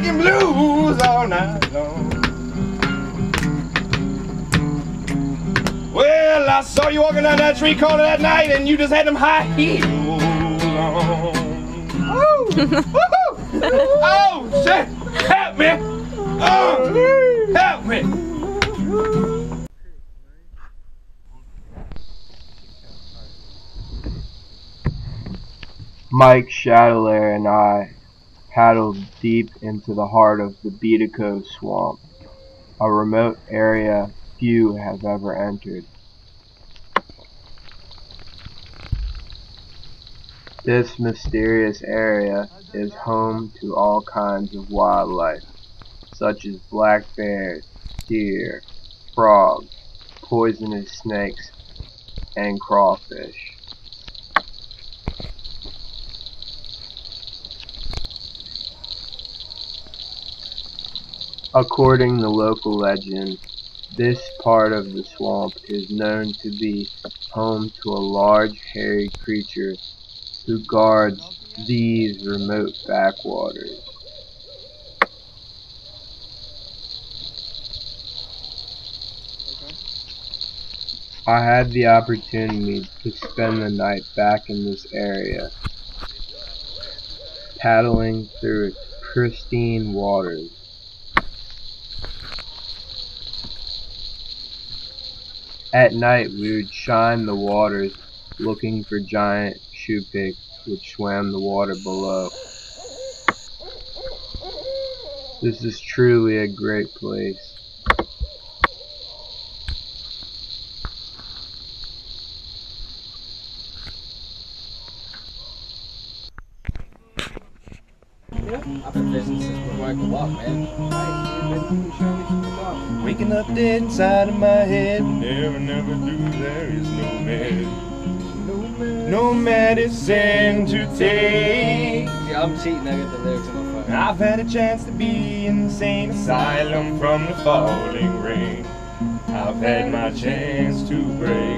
making blues all night long. Well, I saw you walking down that tree corner that night, and you just had them high heels on. Oh, oh shit! Help me! Oh, help me! Mike Chatelaire and I paddled deep into the heart of the Bedico Swamp, a remote area few have ever entered. This mysterious area is home to all kinds of wildlife, such as black bears, deer, frogs, poisonous snakes, and crawfish. According to local legend, this part of the swamp is known to be home to a large hairy creature who guards these remote backwaters. I had the opportunity to spend the night back in this area, paddling through its pristine waters. At night we would shine the waters looking for giant choupiques which swam the water below. This is truly a great place. I've been since before I could walk, man. Waking up dead inside of my head. Never, never do. There is no med. No medicine to take. Yeah, I'm cheating. I got the lyrics on my phone. I've had a chance to be in the same asylum from the falling rain. I've had my chance to break